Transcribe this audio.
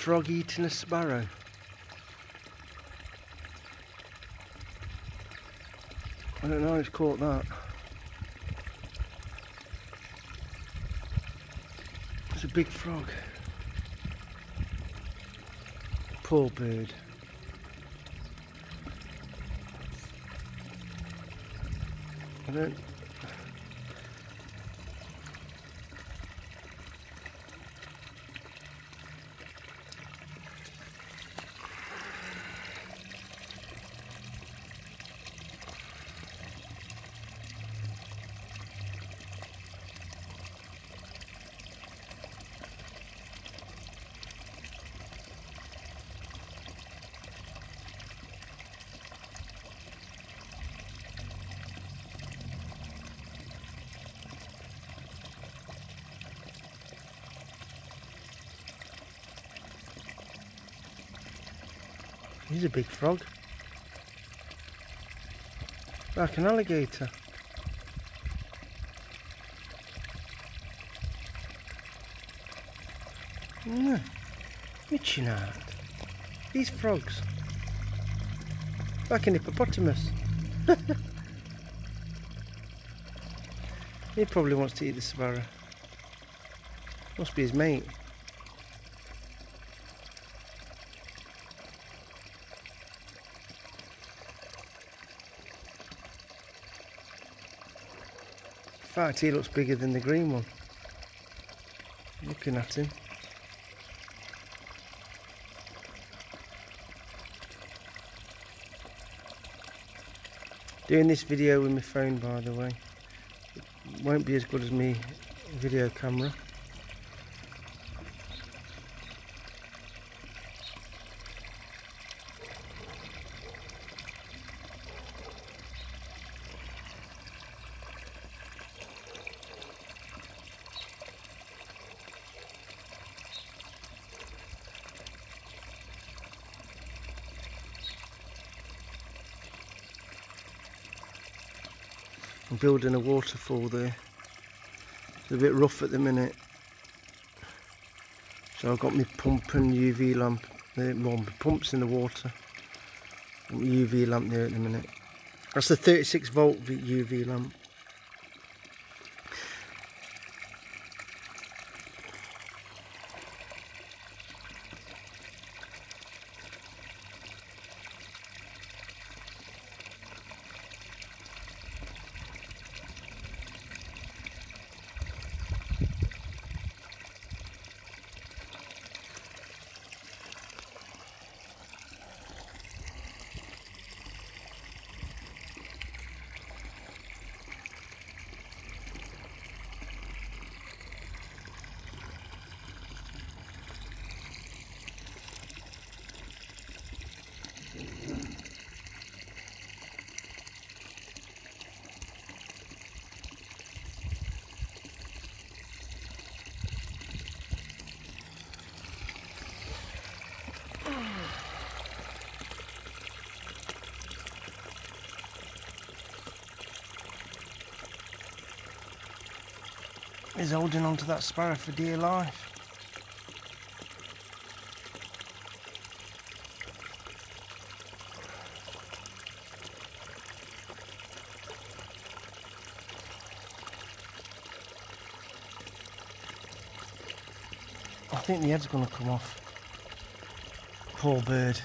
frog eating a sparrow? I don't know, it's caught that. It's a big frog. Poor bird. I don't He's a big frog. Like an alligator. No, out. These frogs. Like an hippopotamus. he probably wants to eat the sparrow. Must be his mate. Fact, he looks bigger than the green one. Looking at him. Doing this video with my phone, by the way. It won't be as good as me video camera. I'm building a waterfall there. It's a bit rough at the minute. So I've got my pump and UV lamp. There, well, my pump's in the water. UV lamp there at the minute. That's the 36 volt UV lamp. He's holding on to that sparrow for dear life. I think the head's going to come off. Poor bird.